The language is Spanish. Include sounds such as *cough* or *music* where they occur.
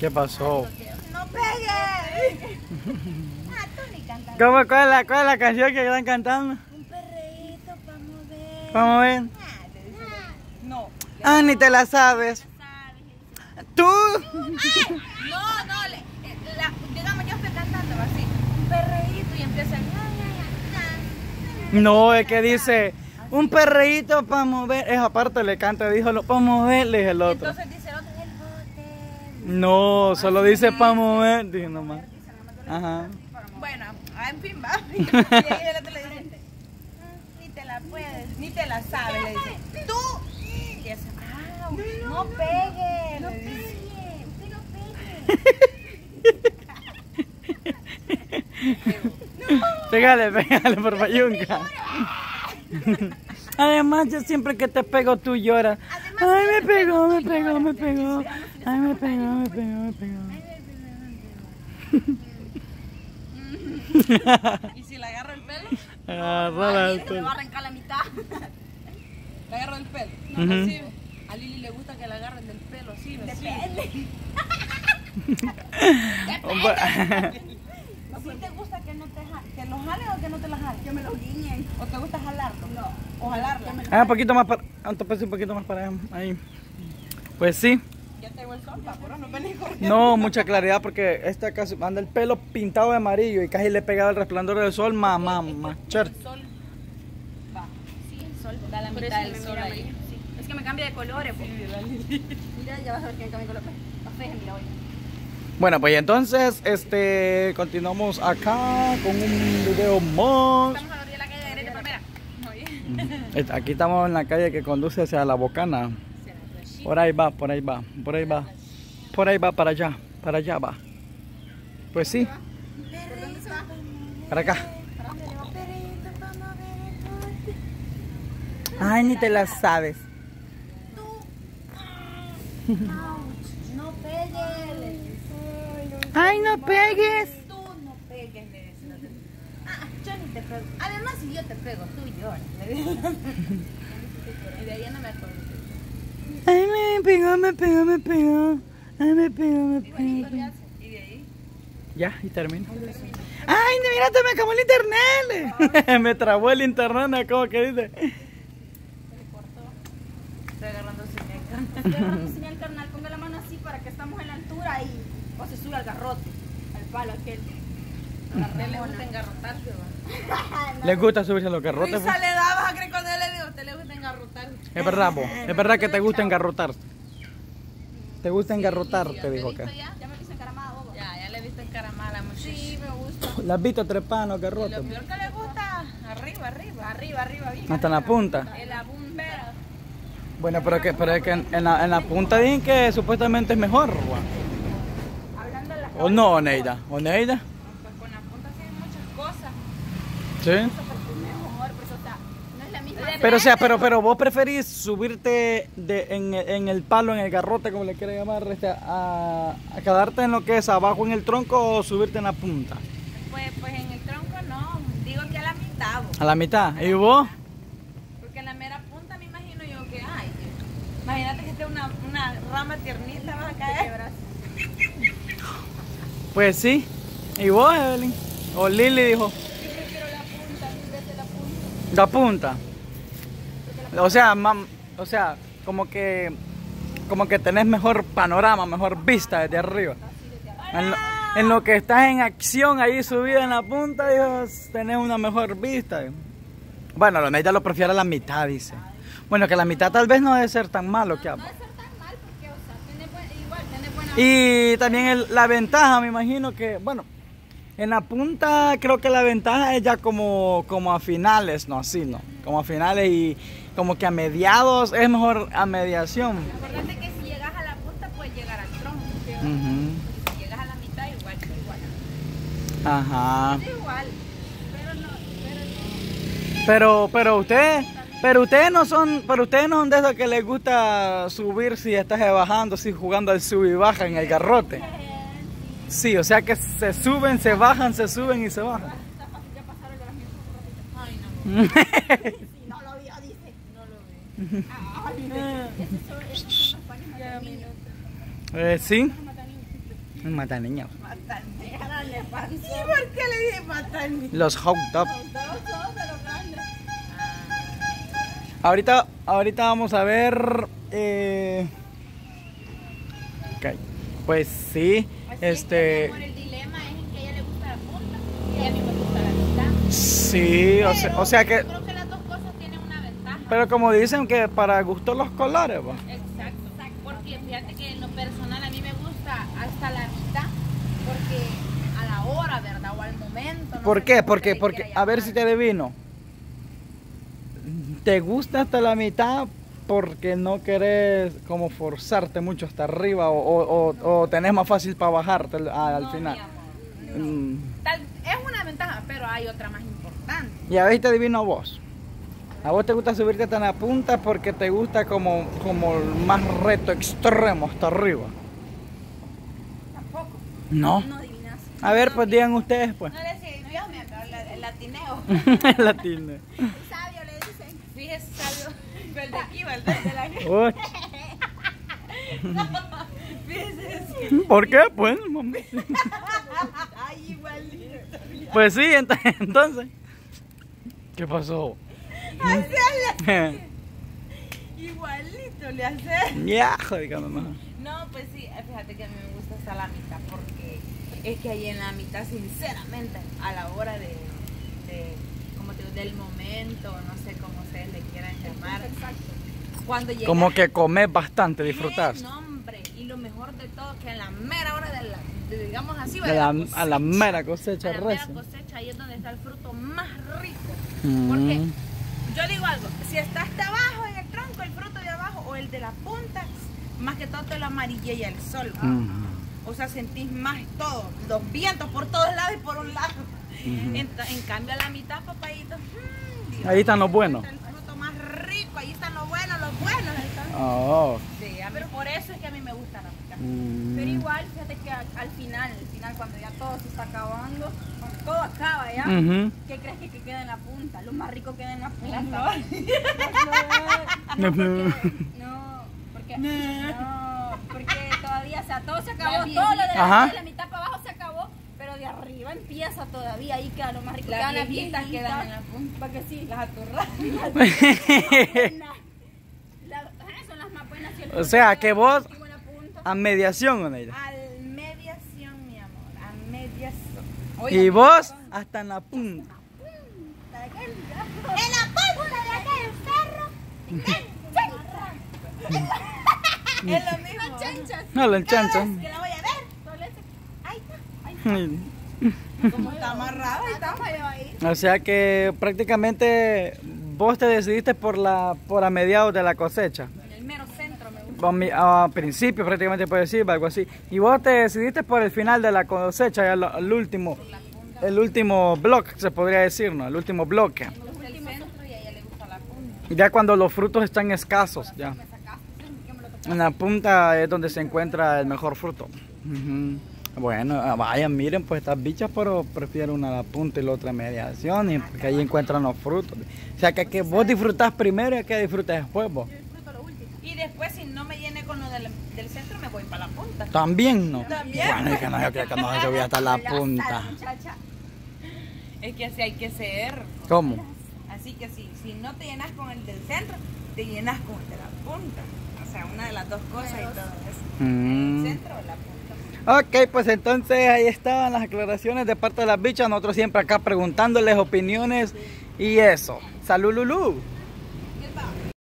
¿Qué pasó? ¡No pegues! ah, tú ni cantas. ¿Cómo, cuál, es la, ¿Cuál es la canción que están cantando? Un perreíto para mover. Vamos a ver. Ah, le No. Ah, ni te la sabes. ¿Tú? No, no, le, eh, la, digamos yo estoy cantando así, un perreíto y empieza. No, es que dice un perreíto para mover. Es aparte, le canta, dijo para moverle es el otro. Entonces No, solo dice para mover. Dije nomás. Ajá. Bueno, ah, en fin, va. *laughs* Y ahí el otro le dice, "Mm, ni te la puedes, ni te la sabes, le dice. Tú. Y ah, no pegues. No pegues, usted no *laughs* Pégale, pégale por Bayunca. *laughs* Además, yo siempre que te pego tú lloras. Ay, me pegó, me pegó, me pegó. Ay, me pegó, me pegó, me pegó. *laughs* Y si le agarro el pelo, Agárrala, a Lili le va a arrancar la mitad. *laughs* Le agarro el pelo. No, Ujú. así, A Lili le gusta que le agarren del pelo, así, Depende. *laughs* ¿Sí te gusta que no te que lo jalen o que no te la jalen? Que me lo guiñen. ¿O te gusta jalarlo? No. ¿O jalarlo? Ah, un poquito más para. Entonces, un poquito más para allá. Ahí. Pues sí. Ya tengo el sol, papá, no venís corriendo. No, mucha claridad porque esta acá se- anda el pelo pintado de amarillo y casi le pegaba el resplandor del sol, mamá, macher. El sol va. Sí, el sol da la mitad del sol ahí. Es que me cambia de colores. pues. Mira, ya vas a ver que me cambia de color. Mira hoy. Bueno, pues entonces, este, continuamos acá con un video más. Estamos a la orilla de la calle de derecha, palmera. Aquí estamos en la calle que conduce hacia la Bocana. Por ahí va, por ahí va, por ahí va. Por ahí va, para allá, para allá va. Pues sí, ¿Por dónde se va? para acá. Ay, ni te la sabes. No pegues. Ay, no pegues. Tú no pegues, dice la otra. Ah, yo ni te pego. Además, si yo te pego, tú le dice. *laughs* Y de ahí no me acuerdo. Ay, me pegó, me pegó, me pegó. Ay, me pegó, me pegó. Le. Y de ahí. Ya, y termina. Ay, mira, te me acabó el internet. *laughs* me trabó el internet, ¿cómo que dice? Se le cortó. Estoy agarrando señal carnal. Estoy agarrando *laughs* señal carnal. Ponga la mano así para que estamos en la altura y o se sube al garrote, al palo aquel. A le gusta engarrotarse. Les gusta subirse a los garrotes. Risa pues? le da, vas a creer cuando yo le digo, a usted le gusta engarrotarse. Es verdad, po. Es verdad que te gusta engarrotar. Te gusta engarrotar, te dijo acá. Ya, ya me hice encaramada, bobo. Ya, ya le he visto encaramada a la muchacha. Sí, me gusta. ¿La has visto trepar en los garrotes? lo peor que le gusta, arriba, arriba. Arriba, arriba, bien. Hasta en la punta. En la bombera. Bueno, pero, que, pero es que en, en la, en la punta dicen que supuestamente es mejor. Hablando de las ¿O no, Oneida? ¿Oneida? pues con la punta sí hay muchas cosas. Sí. Eso porque es mejor, pues, o sea, no es la misma. Pero, o sea, pero, pero vos preferís subirte de, en, en el palo, en el garrote, como le quiere llamar, este, a, a quedarte en lo que es abajo en el tronco o subirte en la punta. Pues, pues en el tronco no, digo que a la mitad, bo. A la mitad. ¿Y vos? porque en la mera punta me imagino yo que hay. Imagínate que esté una, una rama tiernita, vas a caer. *laughs* Pues sí. ¿Y vos, Evelyn? O Lili dijo, Yo prefiero la punta, mil veces la punta. la punta. O sea, mam- o sea, como que como que tenés mejor panorama, mejor vista desde arriba. En lo, en lo que estás en acción ahí subida en la punta, Dios, tenés una mejor vista. Bueno, la ya lo prefiere a la mitad, dice. Bueno, que la mitad tal vez no debe ser tan malo que No debe ser tan mal porque, o sea, tiene buen- igual, tiene buena. Y también el- la ventaja, me imagino que, bueno, en la punta creo que la ventaja es ya como, como a finales, no, así, no, como a finales y como que a mediados es mejor a mediación. Acuérdate que si llegas a la punta puedes llegar al tronco. Ujú. Y si llegas a la mitad igual, igual. Ajá. Es igual. Pero no, pero no. Pero, pero ustedes, pero ustedes no son, pero ustedes no son de esos que les gusta subir si estás bajando, si jugando al sub y baja en el garrote. Sí, o sea que se suben, se bajan, se suben y se bajan. Ay, no. *laughs* Eh, sí. Mata niños. Matan Déjale panzón. ¿Y por qué le dije matan? Los hot dog. Todos son de los grandes. Ahorita, ahorita vamos a ver. Eh... ok. Pues sí, Así es que, mi este. amor, el dilema es que a ella le gusta la punta y a mí me gusta la mitad. Sí, o sea, o sea que. Pero como dicen que para gusto los colores, pues. Exacto. Porque fíjate que en lo personal a mí me gusta hasta la mitad. Porque a la hora, ¿verdad? O al momento. no ¿Por qué? Porque, porque, a ver si te adivino. ¿Te gusta hasta la mitad porque no querés como forzarte mucho hasta arriba o, o, o- o tenés más fácil para bajarte al, al No, final? mi amor. Mm, Tal- es una ventaja, pero hay otra más importante. Y a ver si te adivino vos. A vos te gusta subirte hasta la punta porque te gusta como, como el más reto extremo hasta arriba. Tampoco. No. No adivinas. A ver, pues digan ustedes pues. No le sé, Dios me acaba el latineo. *laughs* Latino. Sabio le dicen. Fíjese, sabio. Pero el de aquí, ¿verdad? De la Uy. *laughs* ¿Por qué? Pues, mamá. *laughs* Ay, igualito. Pues sí, ent- entonces. ¿Qué pasó? *laughs* Igualito le hace. ya, joder, mamá. No, pues sí, fíjate que a mí me gusta hasta la mitad porque es que ahí en la mitad, sinceramente, a la hora de, de como te digo, del momento, no sé cómo ustedes le quieran llamar, Exacto. cuando llega Como que comes bastante, disfrutás. No, hombre, y lo mejor de todo que en la mera hora de la, de- digamos así, ¿verdad? la, a la mera cosecha a la mera cosecha, ahí es donde está el fruto más rico. Mm. Porque yo digo algo, si está hasta abajo en el tronco, el fruto de abajo o el de la punta, más que todo te lo amarilla y el sol. O sea, sentís más todo, los vientos por todos lados y por un lado. En, en cambio, a la mitad, papayito, mm, Dios, Ahí están los buenos. El fruto más rico, ahí están los buenos, los buenos. Oh. Sí, a mí- por eso es que a mí me gusta la mitad. Mm. Pero igual, fíjate que al, al final, al final, cuando ya todo se está acabando, cuando todo acaba ya. ¿qué crees que, que queda en la punta? Lo más rico queda en la punta. *laughs* No, porque, *laughs* no, porque, no, porque todavía, o sea, todo se acabó, todo lo de la, Ajá. de la mitad para abajo se acabó, pero de arriba empieza todavía, ahí queda lo más rico. Las Quedan las viejitas, quedan en la punta. Para que sí, Las aturras *laughs* ajá, son las más buenas. si el O sea, que vos- en. A mediación, Oneida. Al mediación, mi amor, a mediación. Y vos hasta en la punta. En la punta de aquel cerro. *laughs* Es lo mismo. No lo enchanchan. Que la voy a ver. Ahí está. Ahí está. Como está amarrado y está. Estamos ahí. O sea que prácticamente vos te decidiste por la por a mediados de la cosecha. En el mero centro me gusta. A principio prácticamente puede decir algo así. Y vos te decidiste por el final de la cosecha, lo- el último, el último bloque se podría decir, ¿no? El último bloque. El. Ya cuando los frutos están escasos, ya. En la punta es donde se encuentra el mejor fruto. Bueno, ah, vayan, miren, pues estas bichas, pero prefiero una a la punta y la otra a mediación, y porque ahí encuentran los frutos. O sea, que, que vos disfrutás primero y que disfrutes después vos. Y después, si no me llene con lo del, del centro, me voy para la punta. También, ¿no? También. Bueno, es que no, yo creo que no se subía hasta la *laughs* punta. muchacha. Es que así hay que ser. ¿Cómo? Así que si, si no te llenas con el del centro, te llenas con el de la punta. O sea, una de las dos cosas y todo eso. Mm. El centro o la punta. Ok, pues entonces ahí estaban las aclaraciones de parte de las bichas. Nosotros siempre acá preguntándoles opiniones y eso. Salud, Lulú.